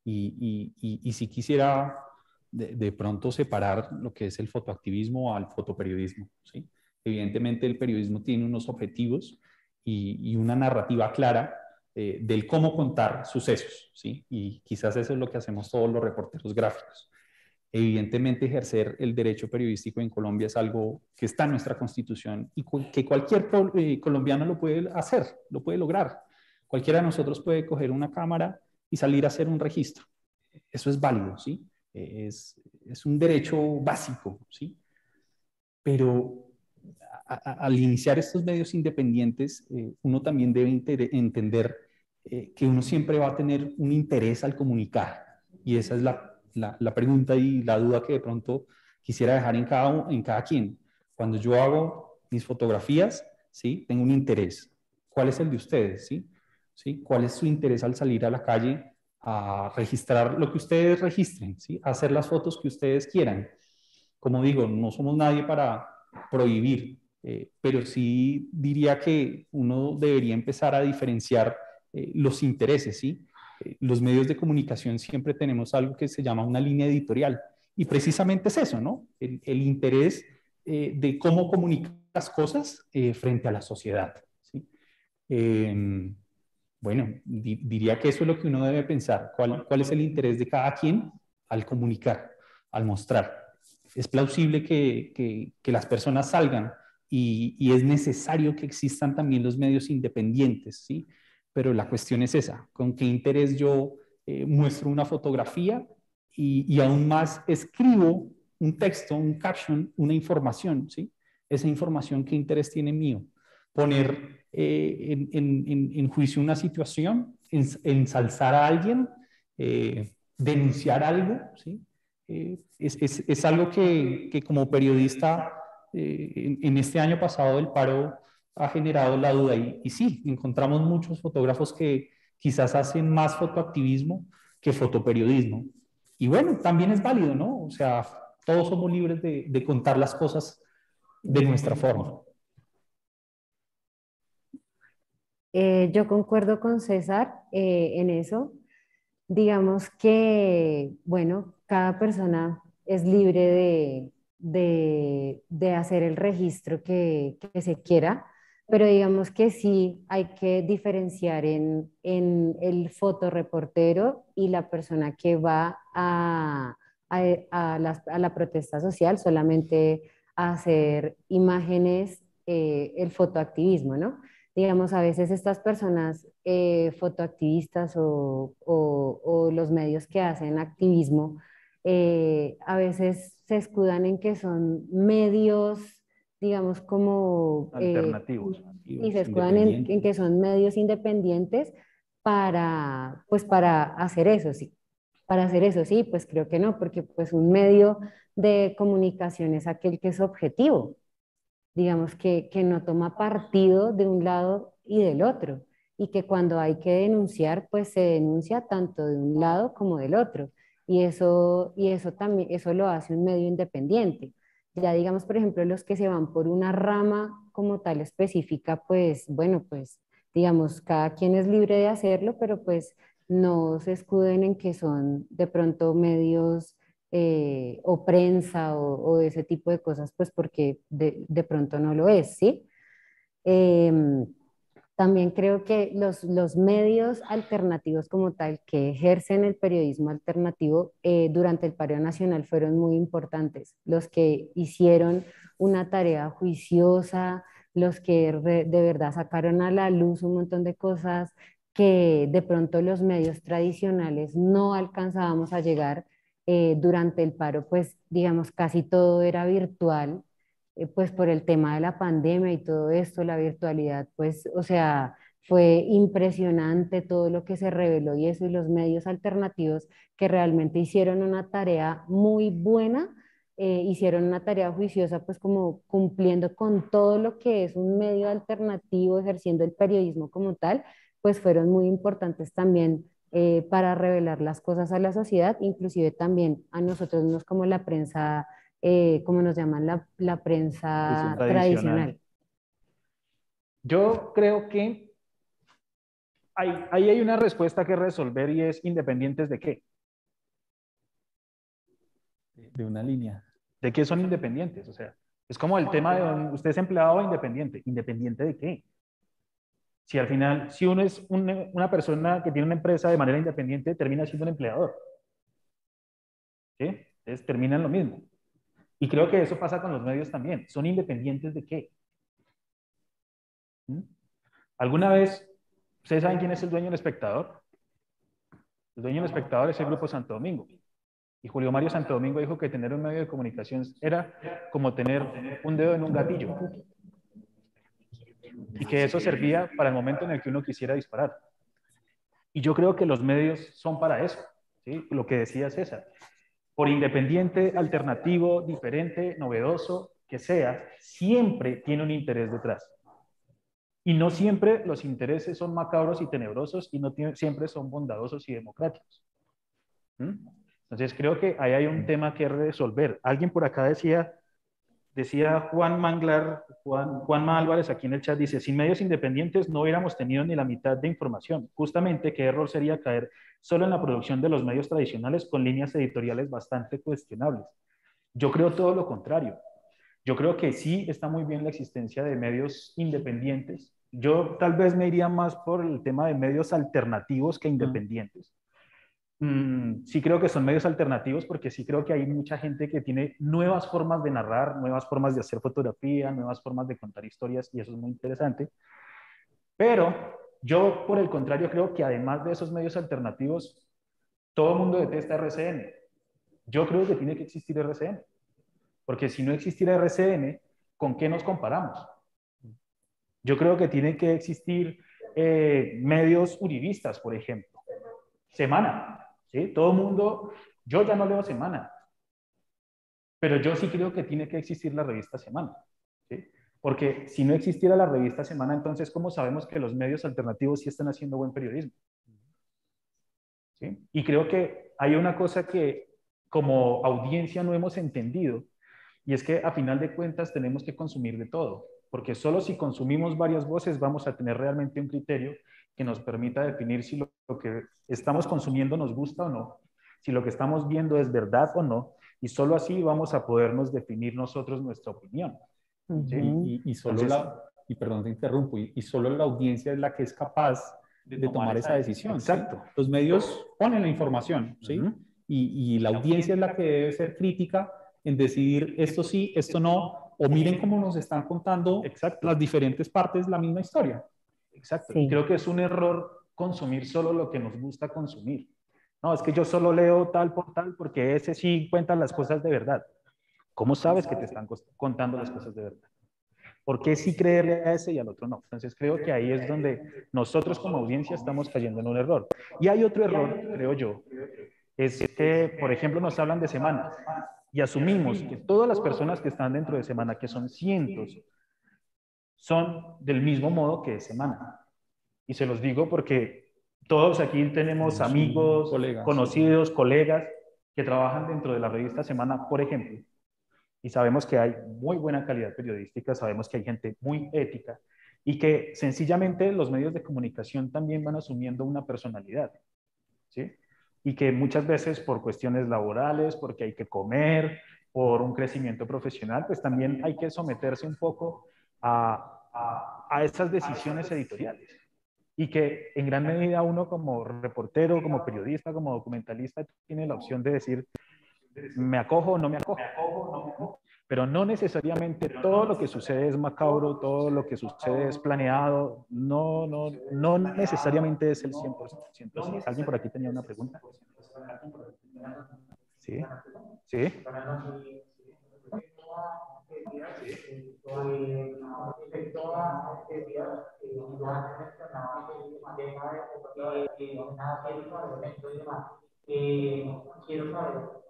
Y, y, y, si quisiera de, de, pronto separar lo que es el fotoactivismo al fotoperiodismo, ¿sí? Evidentemente el periodismo tiene unos objetivos y, una narrativa clara eh, del cómo contar sucesos, ¿sí? Y quizás eso es lo que hacemos todos los reporteros gráficos. Evidentemente ejercer el derecho periodístico en Colombia es algo que está en nuestra constitución y que cualquier eh, colombiano lo puede hacer, lo puede lograr. Cualquiera de nosotros puede coger una cámara y salir a hacer un registro. Eso es válido, ¿sí? Es, es un derecho básico, ¿sí? Pero al iniciar estos medios independientes, eh, uno también debe entender eh, que uno siempre va a tener un interés al comunicar. Y esa es la, la, pregunta y la duda que de pronto quisiera dejar en cada, en cada quien. Cuando yo hago mis fotografías, ¿sí? tengo un interés. ¿Cuál es el de ustedes? ¿sí? ¿Sí? ¿Cuál es su interés al salir a la calle a registrar lo que ustedes registren? ¿sí? Hacer las fotos que ustedes quieran. Como digo, no somos nadie para prohibir, eh, pero sí diría que uno debería empezar a diferenciar eh, los intereses, ¿sí? Eh, los medios de comunicación siempre tenemos algo que se llama una línea editorial y precisamente es eso, ¿no? El, interés de cómo comunicar las cosas frente a la sociedad, ¿sí? Em, bueno, diría que eso es lo que uno debe pensar, ¿Cuál, cuál es el interés de cada quien al comunicar, al mostrar. Es plausible que, que, que las personas salgan y, es necesario que existan también los medios independientes, ¿sí? Pero la cuestión es esa, ¿con qué interés yo eh, muestro una fotografía y, aún más escribo un texto, un caption, una información, ¿sí? Esa información, ¿qué interés tiene mío? Poner eh, en, juicio una situación, ensalzar a alguien, eh, denunciar algo, ¿sí? Es, algo que, que como periodista eh, en, este año pasado el paro ha generado la duda y, sí, encontramos muchos fotógrafos que quizás hacen más fotoactivismo que fotoperiodismo. Y bueno, también es válido, ¿no? O sea, todos somos libres de, contar las cosas de nuestra forma. Eh, yo concuerdo con César eh, en eso. Digamos que, bueno, cada persona es libre de, de, hacer el registro que, se quiera, pero digamos que sí hay que diferenciar en, el fotoreportero y la persona que va a, a, la, protesta social solamente a hacer imágenes, eh, el fotoactivismo, ¿no? Digamos, a veces estas personas eh, fotoactivistas o, o, los medios que hacen activismo, eh, a veces se escudan en que son medios, digamos, como... Eh, Alternativos. y se escudan en, que son medios independientes para, pues, para hacer eso, sí. Para hacer eso, sí, pues creo que no, porque pues un medio de comunicación es aquel que es objetivo, digamos, que, que no toma partido de un lado y del otro, y que cuando hay que denunciar, pues se denuncia tanto de un lado como del otro y eso, y eso también, eso lo hace un medio independiente. Ya digamos, por ejemplo, los que se van por una rama como tal específica, pues bueno, pues digamos, cada quien es libre de hacerlo, pero pues no se escuden en que son de pronto medios eh, o prensa o, ese tipo de cosas, pues porque de, de pronto no lo es, ¿sí? Em, también creo que los, medios alternativos como tal que ejercen el periodismo alternativo eh, durante el paro nacional fueron muy importantes. Los que hicieron una tarea juiciosa, los que de verdad sacaron a la luz un montón de cosas que de pronto los medios tradicionales no alcanzábamos a llegar eh, durante el paro, pues digamos casi todo era virtual eh, pues por el tema de la pandemia y todo esto, la virtualidad, pues, o sea, fue impresionante todo lo que se reveló y eso y los medios alternativos que realmente hicieron una tarea muy buena, eh, hicieron una tarea juiciosa, pues como cumpliendo con todo lo que es un medio alternativo, ejerciendo el periodismo como tal, pues fueron muy importantes también eh, para revelar las cosas a la sociedad, inclusive también a nosotros no es como la prensa, eh, como nos llaman la, la prensa tradicional. tradicional. Yo creo que ahí, ahí hay una respuesta que resolver y es independientes de qué. De una línea. ¿De qué son independientes? O sea, es como el tema de un- usted es empleado o independiente. ¿Independiente de qué? Si al final, si uno es una, una persona que tiene una empresa de manera independiente, termina siendo un empleador. ¿Sí? Entonces terminan lo mismo. Y creo que eso pasa con los medios también. ¿Son independientes de qué? ¿Mm? ¿Alguna vez, ustedes saben quién es el dueño del espectador? El dueño del espectador es el Grupo Santo Domingo. Y Julio Mario Santo Domingo dijo que tener un medio de comunicación era como tener un dedo en un gatillo. Y que eso servía para el momento en el que uno quisiera disparar. Y yo creo que los medios son para eso. ¿sí? Lo que decía César. Por independiente, alternativo, diferente, novedoso que sea, siempre tiene un interés detrás. Y no siempre los intereses son macabros y tenebrosos y no siempre son bondadosos y democráticos. ¿Mm? Entonces creo que ahí hay un tema que resolver. Alguien por acá decía, decía Juan Manglar, Juan, Juanma Álvarez aquí en el chat, dice, sin medios independientes no hubiéramos tenido ni la mitad de información. Justamente, qué error sería caer solo en la producción de los medios tradicionales con líneas editoriales bastante cuestionables. Yo creo todo lo contrario. Yo creo que sí está muy bien la existencia de medios independientes. Yo tal vez me iría más por el tema de medios alternativos que independientes. Mm, sí creo que son medios alternativos porque sí creo que hay mucha gente que tiene nuevas formas de narrar, nuevas formas de hacer fotografía, nuevas formas de contar historias y eso es muy interesante. Pero yo, por el contrario, creo que además de esos medios alternativos, todo el mundo detesta RCN. Yo creo que tiene que existir RCN. Porque si no existiera RCN, ¿con qué nos comparamos? Yo creo que tienen que existir eh, medios uribistas, por ejemplo. Semana, ¿sí? Todo mundo, yo ya no leo Semana, pero yo sí creo que tiene que existir la revista Semana, ¿sí? Porque si no existiera la revista Semana, entonces, ¿cómo sabemos que los medios alternativos sí están haciendo buen periodismo? ¿Sí? Y creo que hay una cosa que como audiencia no hemos entendido, y es que a final de cuentas tenemos que consumir de todo, porque solo si consumimos varias voces vamos a tener realmente un criterio que nos permita definir si lo, lo que estamos consumiendo nos gusta o no, si lo que estamos viendo es verdad o no, y solo así vamos a podernos definir nosotros nuestra opinión. Y, y solo Entonces- la, y perdón te interrumpo, y, y solo la audiencia es la que es capaz de, tomar, esa decisión. ¿sí? Exacto. Los medios ponen la información, ¿sí? Y, y la audiencia es la que debe ser crítica en decidir esto sí, esto no, o miren cómo nos están contando Exacto. las diferentes partes la misma historia. Exacto. Sí. Y creo que es un error consumir solo lo que nos gusta consumir. No, es que yo solo leo tal por tal porque ese sí cuenta las cosas de verdad. ¿Cómo sabes que te están contando las cosas de verdad? ¿Por qué sí creerle a ese y al otro no? Entonces creo que ahí es donde nosotros como audiencia estamos cayendo en un error. Y hay otro error, creo yo, es que, por ejemplo, nos hablan de semanas y asumimos que todas las personas que están dentro de semana, que son cientos, son del mismo modo que de semana. Y se los digo porque todos aquí tenemos amigos, colegas. conocidos, colegas que trabajan dentro de la revista Semana, por ejemplo. Y sabemos que hay muy buena calidad periodística, sabemos que hay gente muy ética y que sencillamente los medios de comunicación también van asumiendo una personalidad. ¿sí? Y que muchas veces por cuestiones laborales, porque hay que comer, por un crecimiento profesional, pues también hay que someterse un poco a, a, a esas decisiones editoriales. Y que en gran medida uno como reportero, como periodista, como documentalista, tiene la opción de decir, me acojo o no me acojo. Pero no necesariamente todo lo que sucede es macabro, todo lo que sucede es planeado, no, no, no necesariamente es el 100%. así. ¿Alguien por aquí tenía una pregunta? Sí, sí. Quiero saber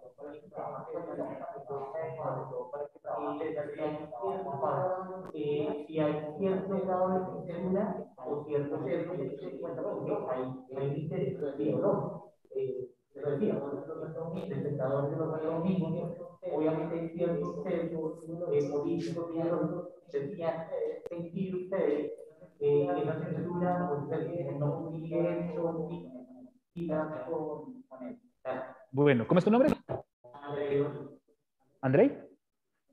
si hay cierto grado de o cierto que hay, obviamente ciertos sesgos políticos, sentir ustedes eh, esa censura no pudieron con. Bueno, ¿cómo es tu nombre? Andrei.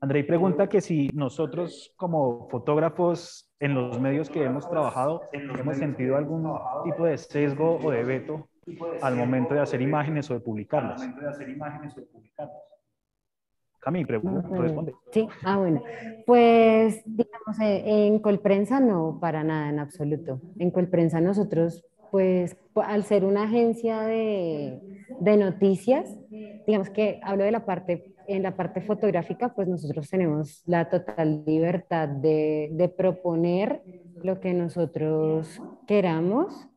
Andrei pregunta que si nosotros como fotógrafos en los medios que hemos trabajado hemos sentido algún tipo de sesgo o de veto al momento de hacer imágenes o de publicarlas. Camille, pregunta, responde. Sí, ah, bueno. Pues, digamos, eh, en Colprensa no, para nada, en absoluto. En Colprensa nosotros, pues, al ser una agencia de, de noticias, digamos que hablo de la parte en la parte fotográfica, pues nosotros tenemos la total libertad de, de proponer lo que nosotros queramos,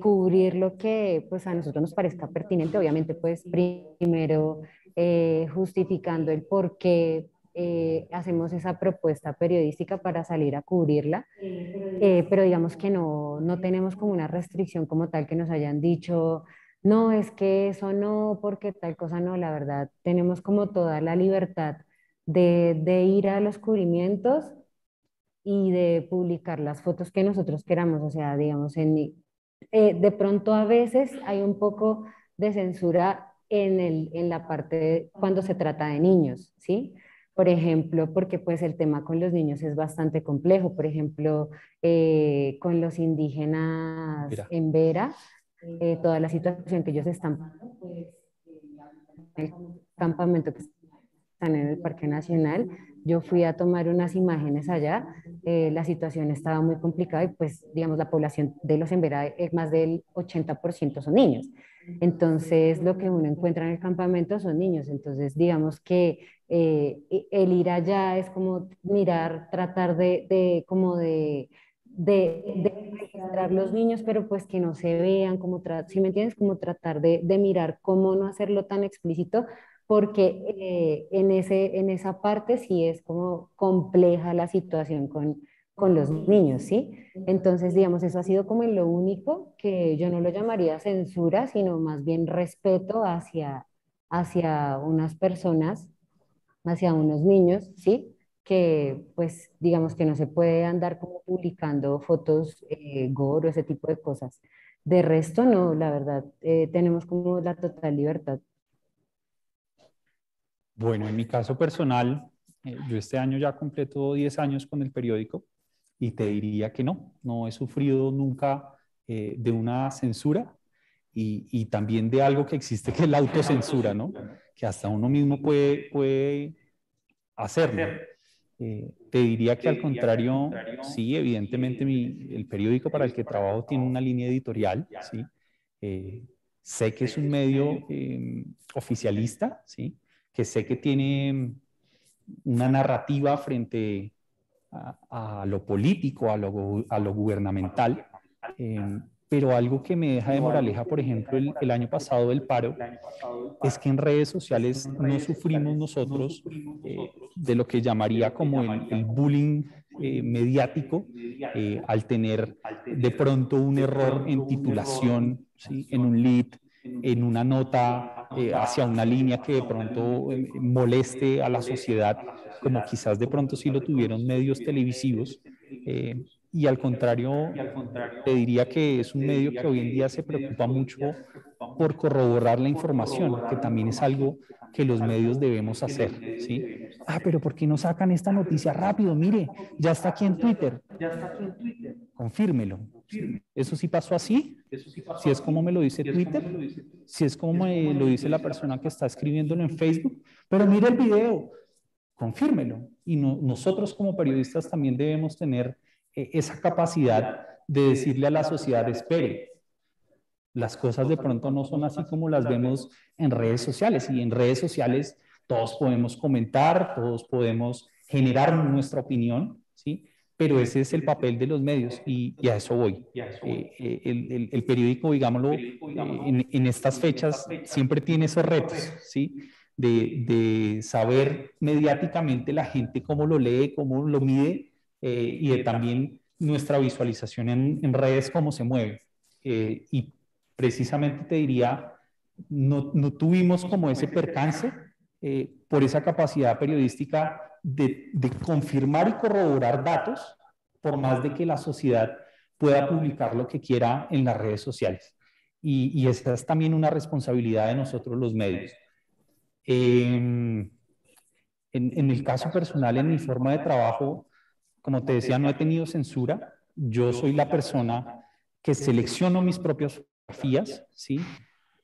cubrir lo que pues a nosotros nos parezca pertinente, obviamente pues primero eh, justificando el por qué eh, hacemos esa propuesta periodística para salir a cubrirla, eh, pero digamos que no, no tenemos como una restricción como tal que nos hayan dicho, no, es que eso no, porque tal cosa no, la verdad, tenemos como toda la libertad de, ir a los cubrimientos y de publicar las fotos que nosotros queramos, o sea, digamos, en, eh, de pronto a veces hay un poco de censura en, el, en la parte cuando se trata de niños, ¿sí? Por ejemplo, porque pues el tema con los niños es bastante complejo, por ejemplo, eh, con los indígenas en Vera, eh, toda la situación que ellos están pues, el campamento que están en el Parque Nacional. Yo fui a tomar unas imágenes allá, eh, la situación estaba muy complicada y pues, digamos, la población de los Embera, es eh, más del 80% son niños. Entonces, lo que uno encuentra en el campamento son niños. Entonces, digamos que el ir allá es como mirar, tratar de, de como de de, registrar los niños, pero pues que no se vean, como si me entiendes, como tratar de, de, mirar cómo no hacerlo tan explícito, porque eh, en, ese, en esa parte sí es como compleja la situación con, con los niños, ¿sí? Entonces, digamos, eso ha sido como lo único que yo no lo llamaría censura, sino más bien respeto hacia, hacia unas personas, hacia unos niños, ¿sí? que pues digamos que no se puede andar como publicando fotos eh, gore o ese tipo de cosas. De resto, no, la verdad, eh, tenemos como la total libertad. Bueno, en mi caso personal, eh, yo este año ya completo 10 años con el periódico y te diría que no, no he sufrido nunca eh, de una censura y, y, también de algo que existe que es la autocensura, ¿no? Que hasta uno mismo puede, puede hacerlo. Eh, te diría que al contrario, sí, evidentemente mi, el periódico para el que trabajo tiene una línea editorial, ¿sí? Eh, sé que es un medio em, oficialista, ¿sí? Que sé que tiene una narrativa frente a, lo político, a lo, a lo gubernamental, em, pero algo que me deja de moraleja, por ejemplo, el, año pasado del paro, es que en redes sociales no sufrimos nosotros eh, de lo que llamaría como el, bullying eh, mediático eh, al tener de pronto un error en titulación, ¿sí? en un lead, en una nota hacia una línea que de pronto moleste a la sociedad, como quizás de pronto sí lo tuvieron medios televisivos y al contrario, te diría que es un medio que hoy en día se preocupa mucho por corroborar la información, que también es algo que los medios debemos hacer, ¿sí? Ah, pero ¿por qué no sacan esta noticia rápido? Mire, ya está aquí en Twitter. Ya está aquí en Twitter. Confírmelo. ¿Eso sí pasó así? Si es como me lo dice Twitter, si es como me lo dice la persona que está escribiéndolo en Facebook, pero mire el video, confírmelo. Y nosotros como periodistas también debemos tener esa capacidad de decirle a la sociedad, espere, las cosas de pronto no son así como las vemos en redes sociales y en redes sociales todos podemos comentar, todos podemos generar nuestra opinión, ¿sí? Pero ese es el papel de los medios y, a eso voy. Eh, eh, el, periódico, digámoslo, en, en, estas fechas siempre tiene esos retos, ¿sí? de, de, saber mediáticamente la gente cómo lo lee, cómo lo mide eh, y de también nuestra visualización en, redes, cómo se mueve. Eh, y precisamente te diría, no, tuvimos como ese percance eh, por esa capacidad periodística de, confirmar y corroborar datos, por más de que la sociedad pueda publicar lo que quiera en las redes sociales. Y, y esa es también una responsabilidad de nosotros los medios. Eh, en, en, el caso personal, en mi forma de trabajo, como te decía, no he tenido censura. Yo soy la persona que selecciono mis propias fotografías, ¿sí?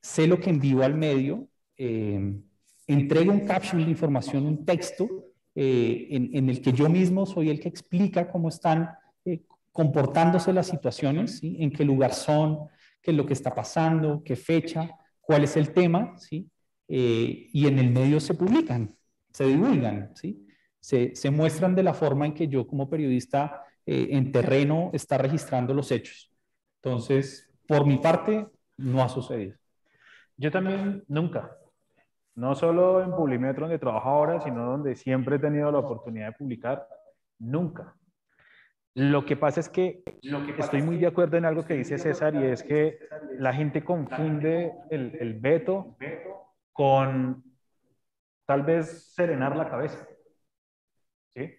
sé lo que envío al medio, eh, entrego un caption de información, un texto, eh, en, en, el que yo mismo soy el que explica cómo están eh, comportándose las situaciones, ¿sí? en qué lugar son, qué es lo que está pasando, qué fecha, cuál es el tema, ¿sí? Eh, y en el medio se publican, se divulgan, ¿sí? Se, se, muestran de la forma en que yo como periodista eh, en terreno está registrando los hechos. Entonces, por mi parte, no ha sucedido. Yo también nunca, no solo en Publimetro donde trabajo ahora, sino donde siempre he tenido la oportunidad de publicar, nunca. Lo que pasa es que, estoy muy de acuerdo en algo que dice César y es que la gente confunde el, el veto con tal vez serenar la cabeza. ¿Sí?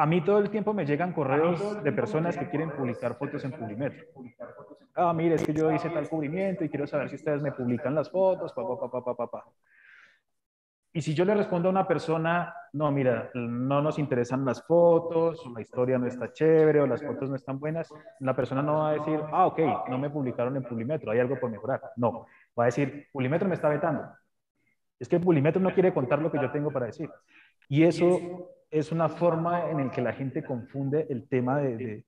A mí todo el tiempo me llegan correos de personas que quieren publicar fotos en Publimetro. Ah, mire, es que yo hice tal cubrimiento y quiero saber si ustedes me publican las fotos, papá, papá, papá, papá. Y si yo le respondo a una persona, no, mira, no nos interesan las fotos, la historia no está chévere o las fotos no están buenas, la persona no va a decir, ah, ok, no me publicaron en Publimetro, hay algo por mejorar. No, va a decir, Publimetro me está vetando. Es que Publimetro no quiere contar lo que yo tengo para decir. Y eso es una forma en la que la gente confunde el tema de, de,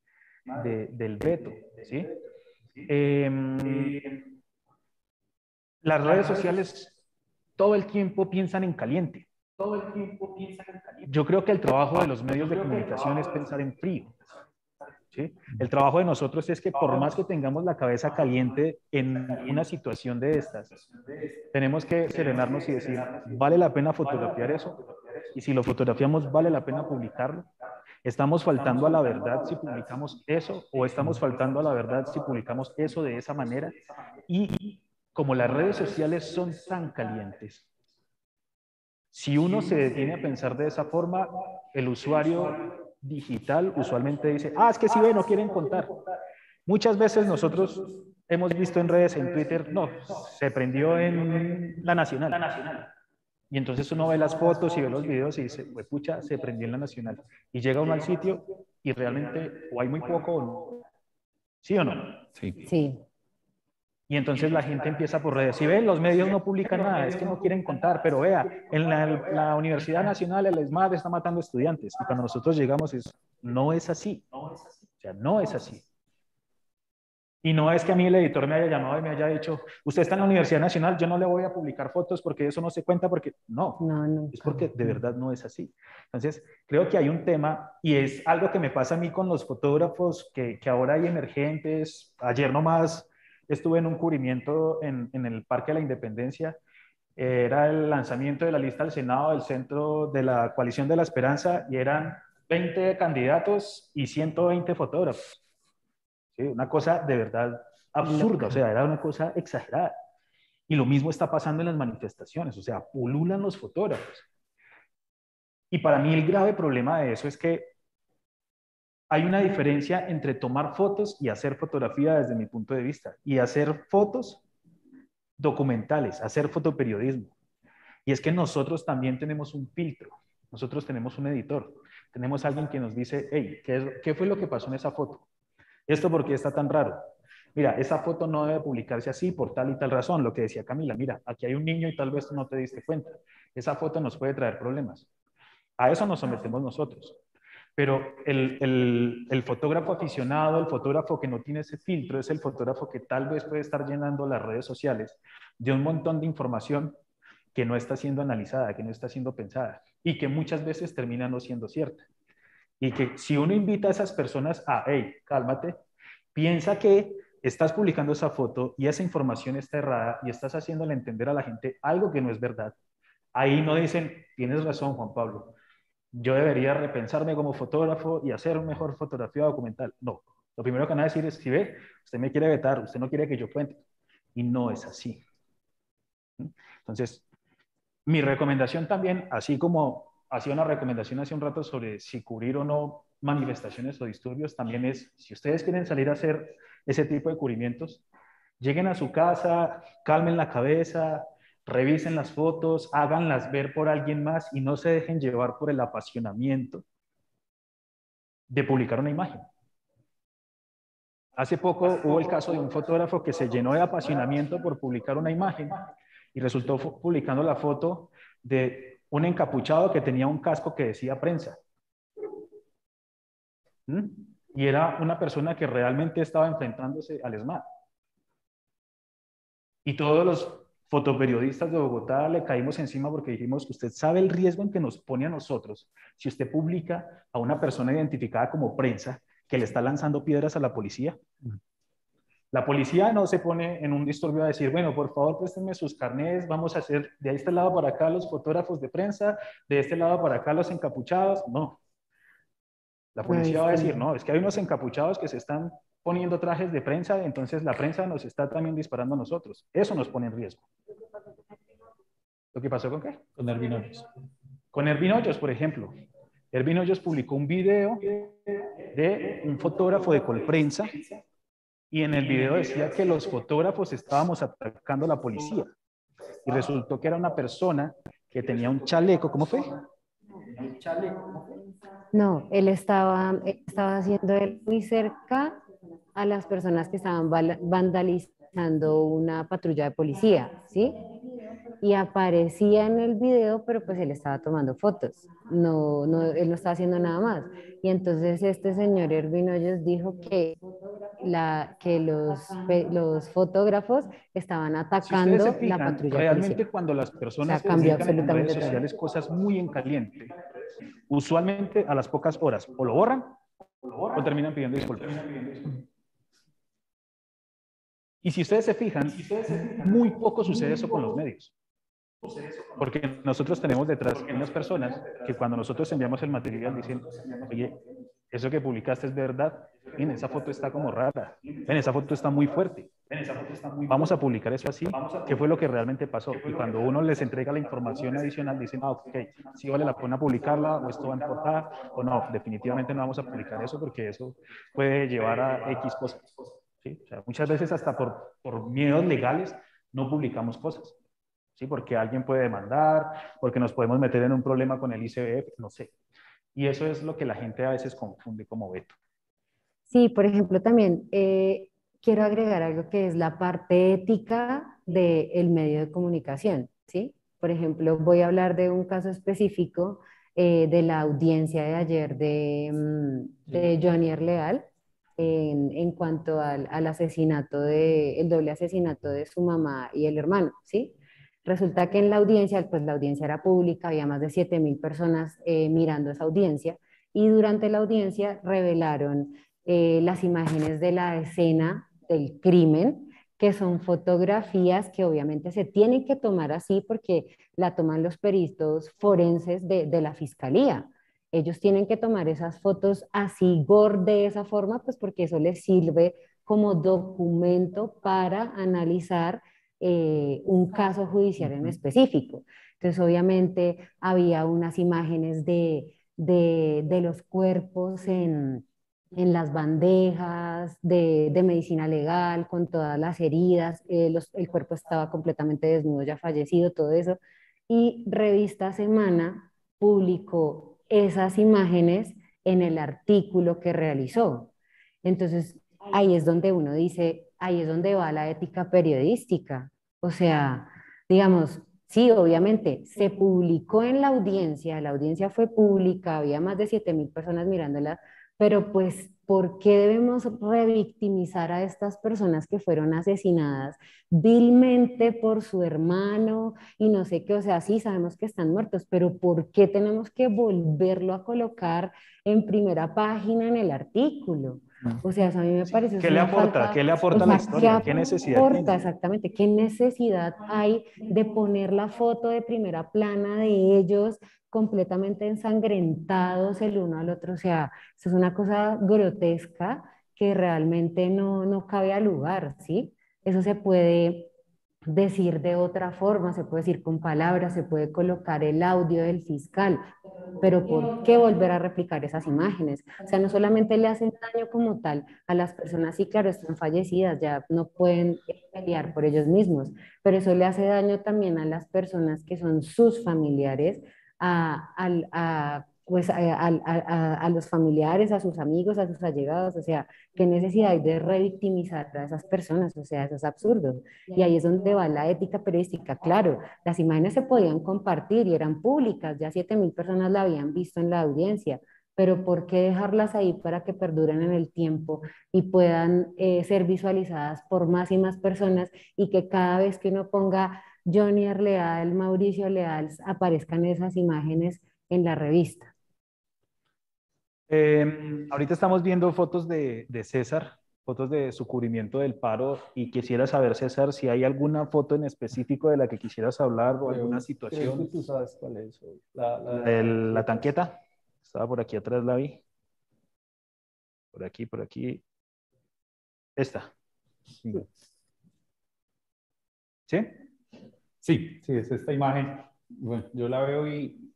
de, del veto. ¿sí? Eh, las redes sociales todo el tiempo piensan en caliente. Todo el tiempo piensan en caliente. Yo creo que el trabajo de los medios de comunicación es pensar en frío. ¿Sí? El trabajo de nosotros es que por más que tengamos la cabeza caliente en una situación de estas, tenemos que serenarnos y decir, ¿vale la pena fotografiar eso? Y si lo fotografiamos, ¿vale la pena publicarlo? ¿Estamos faltando a la verdad si publicamos eso? ¿O estamos faltando a la verdad si publicamos eso de esa manera? Y como las redes sociales son tan calientes, si uno se detiene a pensar de esa forma, el usuario digital usualmente dice, ah, es que si ve, no quieren contar. Muchas veces nosotros hemos visto en redes, en Twitter, no, se prendió en la Nacional. La Nacional. Y entonces uno ve las fotos y ve los videos y dice, pues pucha, se prendió en la Nacional. Y llega uno al sitio y realmente o hay muy poco o no. ¿Sí o no? Sí. sí. Y entonces la gente empieza por redes. Si ven, los medios no publican nada, es que no quieren contar, pero vea, en la, la Universidad Nacional el ESMAD está matando estudiantes. Y cuando nosotros llegamos es, no es así. O sea, no es así. Y no es que a mí el editor me haya llamado y me haya dicho, usted está en la Universidad Nacional, yo no le voy a publicar fotos porque eso no se cuenta, porque no, no, no es porque de verdad no es así. Entonces, creo que hay un tema y es algo que me pasa a mí con los fotógrafos que, que ahora hay emergentes. Ayer nomás estuve en un cubrimiento en, en el Parque de la Independencia. Era el lanzamiento de la lista del Senado del Centro de la Coalición de la Esperanza y eran 20 candidatos y 120 fotógrafos. ¿Sí? Una cosa de verdad absurda, o sea, era una cosa exagerada. Y lo mismo está pasando en las manifestaciones, o sea, pululan los fotógrafos. Y para mí el grave problema de eso es que hay una diferencia entre tomar fotos y hacer fotografía desde mi punto de vista. Y hacer fotos documentales, hacer fotoperiodismo. Y es que nosotros también tenemos un filtro, nosotros tenemos un editor, tenemos alguien que nos dice, hey, ¿qué, ¿qué fue lo que pasó en esa foto? ¿Esto por qué está tan raro? Mira, esa foto no debe publicarse así por tal y tal razón, lo que decía Camila, mira, aquí hay un niño y tal vez no te diste cuenta. Esa foto nos puede traer problemas. A eso nos sometemos nosotros. Pero el, el, fotógrafo aficionado, el fotógrafo que no tiene ese filtro, es el fotógrafo que tal vez puede estar llenando las redes sociales de un montón de información que no está siendo analizada, que no está siendo pensada y que muchas veces termina no siendo cierta. Y que si uno invita a esas personas a, hey, cálmate, piensa que estás publicando esa foto y esa información está errada y estás haciéndole entender a la gente algo que no es verdad, ahí no dicen, tienes razón, Juan Pablo, yo debería repensarme como fotógrafo y hacer mejor fotografía documental. No, lo primero que van a decir es, si ve, usted me quiere vetar, usted no quiere que yo cuente. Y no es así. Entonces, mi recomendación también, así como hacía una recomendación hace un rato sobre si cubrir o no manifestaciones o disturbios, también es, si ustedes quieren salir a hacer ese tipo de cubrimientos, lleguen a su casa, calmen la cabeza, revisen las fotos, háganlas ver por alguien más y no se dejen llevar por el apasionamiento de publicar una imagen. Hace poco hubo el caso de un fotógrafo que se llenó de apasionamiento por publicar una imagen y resultó publicando la foto de un encapuchado que tenía un casco que decía prensa. ¿Mm? Y era una persona que realmente estaba enfrentándose al ESMAD. Y todos los fotoperiodistas de Bogotá le caímos encima porque dijimos, usted sabe el riesgo en que nos pone a nosotros si usted publica a una persona identificada como prensa que le está lanzando piedras a la policía. La policía no se pone en un disturbio a decir, bueno, por favor, préstenme sus carnets, vamos a hacer de este lado para acá los fotógrafos de prensa, de este lado para acá los encapuchados. No. La policía va a decir, no, es que hay unos encapuchados que se están poniendo trajes de prensa, entonces la prensa nos está también disparando a nosotros. Eso nos pone en riesgo. ¿Lo que pasó con qué? Con Ervin Hoyos. Con Ervin Hoyos, por ejemplo. Ervin Hoyos publicó un video de un fotógrafo de Colprensa y en el video decía que los fotógrafos estábamos atacando a la policía. Y resultó que era una persona que tenía un chaleco, ¿cómo fue? No, él estaba, estaba haciendo él muy cerca a las personas que estaban vandalizando una patrulla de policía, ¿sí? Y aparecía en el video, pero pues él estaba tomando fotos, no, no, él no estaba haciendo nada más. Y entonces este señor Erwin Hoyos dijo que la, que los, los fotógrafos estaban atacando la patrulla. Realmente cuando las personas o en redes sociales cosas muy en caliente, usualmente a las pocas horas o lo borran o terminan pidiendo disculpas. Y si ustedes se fijan, muy poco sucede eso con los medios. Porque nosotros tenemos detrás unas personas que cuando nosotros enviamos el material dicen, oye, eso que publicaste es verdad, en esa foto está como rara, en esa foto está muy fuerte, vamos a publicar eso así, ¿qué fue lo que realmente pasó? Y cuando uno les entrega la información adicional, dicen, ah, ok, si vale la pena publicarla, o esto va a importar, o no, definitivamente no vamos a publicar eso porque eso puede llevar a X cosas. ¿Sí? O sea, muchas veces hasta por, por miedos legales no publicamos cosas. ¿sí? Porque alguien puede demandar, porque nos podemos meter en un problema con el ICBF, no sé. Y eso es lo que la gente a veces confunde como veto. Sí, por ejemplo, también eh, quiero agregar algo que es la parte ética del medio de comunicación, ¿sí? Por ejemplo, voy a hablar de un caso específico eh, de la audiencia de ayer de, mm, de Johnny Erleal en, en cuanto al, al, asesinato de, el doble asesinato de su mamá y el hermano, ¿sí? Resulta que en la audiencia, pues la audiencia era pública, había más de 7.000 personas eh, mirando esa audiencia y durante la audiencia revelaron eh, las imágenes de la escena del crimen, que son fotografías que obviamente se tienen que tomar así porque la toman los peritos forenses de, de la fiscalía. Ellos tienen que tomar esas fotos así, de esa forma, pues porque eso les sirve como documento para analizar eh, un caso judicial en específico. Entonces, obviamente, había unas imágenes de, de, los cuerpos en, en las bandejas de, de, medicina legal, con todas las heridas, eh, el cuerpo estaba completamente desnudo, ya fallecido, todo eso. Y Revista Semana publicó esas imágenes en el artículo que realizó. Entonces, ahí es donde uno dice, ahí es donde va la ética periodística. O sea, digamos, sí, obviamente, se publicó en la audiencia, la audiencia fue pública, había más de 7 mil personas mirándola, pero pues, ¿por qué debemos revictimizar a estas personas que fueron asesinadas vilmente por su hermano y no sé qué? O sea, sí, sabemos que están muertos, pero ¿por qué tenemos que volverlo a colocar en primera página en el artículo? O sea, eso a mí me parece... ¿Qué le aporta? ¿Qué le aporta la historia? ¿Qué, necesidad aporta, Exactamente. ¿Qué necesidad hay de poner la foto de primera plana de ellos completamente ensangrentados el uno al otro? O sea, eso es una cosa grotesca que realmente no, no cabe al lugar, ¿sí? Eso se puede decir de otra forma, se puede decir con palabras, se puede colocar el audio del fiscal, pero ¿por qué volver a replicar esas imágenes? O sea, no solamente le hacen daño como tal a las personas, sí, claro, están fallecidas, ya no pueden pelear por ellos mismos, pero eso le hace daño también a las personas que son sus familiares, a, a pues a, los familiares, a sus amigos, a sus allegados, o sea, qué necesidad hay de revictimizar a esas personas, o sea, eso es absurdo. Y ahí es donde va la ética periodística, claro, las imágenes se podían compartir y eran públicas, ya 7 mil personas la habían visto en la audiencia, pero ¿por qué dejarlas ahí para que perduren en el tiempo y puedan eh, ser visualizadas por más y más personas y que cada vez que uno ponga Johnny Leal, Mauricio Leal, aparezcan esas imágenes en la revista? Em, ahorita estamos viendo fotos de, César, fotos de su cubrimiento del paro y quisiera saber, César, si hay alguna foto en específico de la que quisieras hablar o alguna situación. tú sabes cuál es. La, la, tanqueta, estaba por aquí atrás, la vi. Por aquí, por aquí. Esta. Sí. ¿Sí? Sí, sí, es esta imagen. Bueno, yo la veo y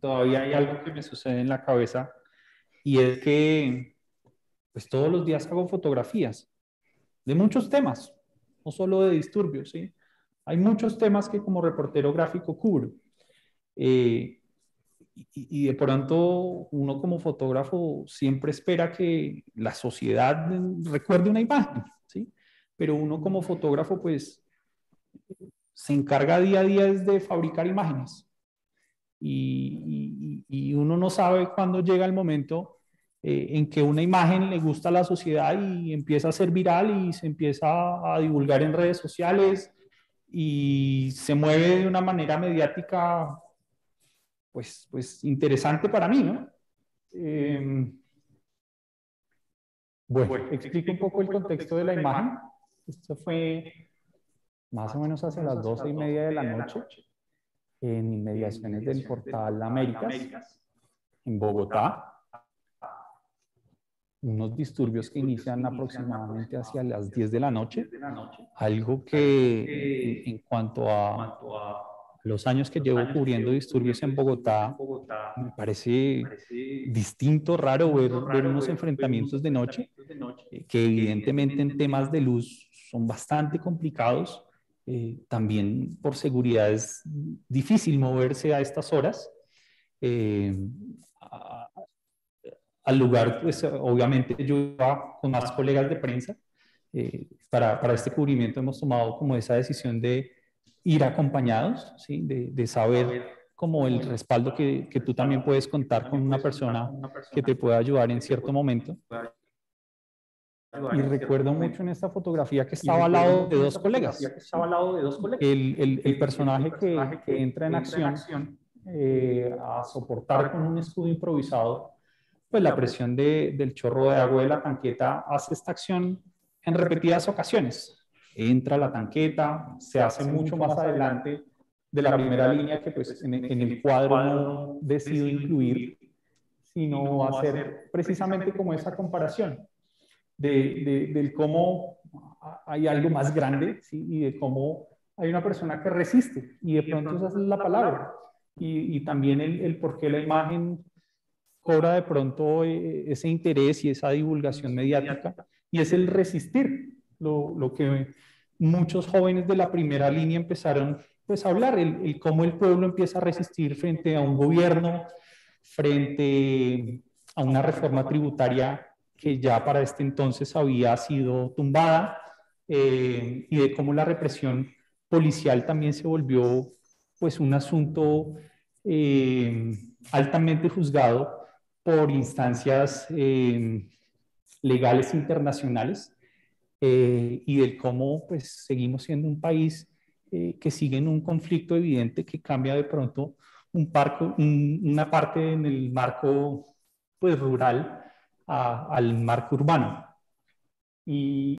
todavía hay algo que me sucede en la cabeza y es que pues todos los días hago fotografías de muchos temas, no solo de disturbios, ¿sí? Hay muchos temas que como reportero gráfico cubro. Eh, y, de pronto uno como fotógrafo siempre espera que la sociedad recuerde una imagen, ¿sí? Pero uno como fotógrafo pues se encarga día a día de fabricar imágenes y, uno no sabe cuándo llega el momento eh, en que una imagen le gusta a la sociedad y empieza a ser viral y se empieza a divulgar en redes sociales y se mueve de una manera mediática pues, pues interesante para mí, ¿no? Em, bueno, explico un poco el contexto de la imagen. Esto fue más o menos hacia las doce y media de la noche en inmediaciones del portal Américas, en Bogotá. Unos disturbios que inician aproximadamente hacia las 10 de la noche, algo que en cuanto a los años que llevo cubriendo disturbios en Bogotá, me parece distinto, raro ver, ver unos enfrentamientos de noche, que evidentemente en temas de luz son bastante complicados eh, también por seguridad es difícil moverse a estas horas. Eh, al lugar, pues obviamente yo con más colegas de prensa. Eh, para, para, este cubrimiento hemos tomado como esa decisión de ir acompañados, ¿sí? de, de saber como el respaldo que, que, tú también puedes contar con una persona que te pueda ayudar en cierto momento. Y recuerdo mucho en esta fotografía que estaba al lado de dos colegas. El, el, el personaje que, que, entra en acción eh, a soportar con un escudo improvisado, pues la presión de, del chorro de agua de la tanqueta hace esta acción en repetidas ocasiones. Entra la tanqueta, se hace mucho más adelante de la primera línea que pues en, en el cuadro no decido incluir, sino hacer precisamente como esa comparación de, del cómo hay algo más grande ¿sí? y de cómo hay una persona que resiste. Y de pronto esa es la palabra. y, y también el, el, por qué la imagen cobra de pronto eh, ese interés y esa divulgación mediática. y es el resistir, lo, lo, que muchos jóvenes de la primera línea empezaron pues a hablar, el, el cómo el pueblo empieza a resistir frente a un gobierno, frente a una reforma tributaria que ya para este entonces había sido tumbada eh, y de cómo la represión policial también se volvió pues un asunto eh, altamente juzgado por instancias eh, legales internacionales y del cómo pues seguimos siendo un país que sigue en un conflicto evidente que cambia de pronto un parco, una parte en el marco pues rural al marco urbano. Y,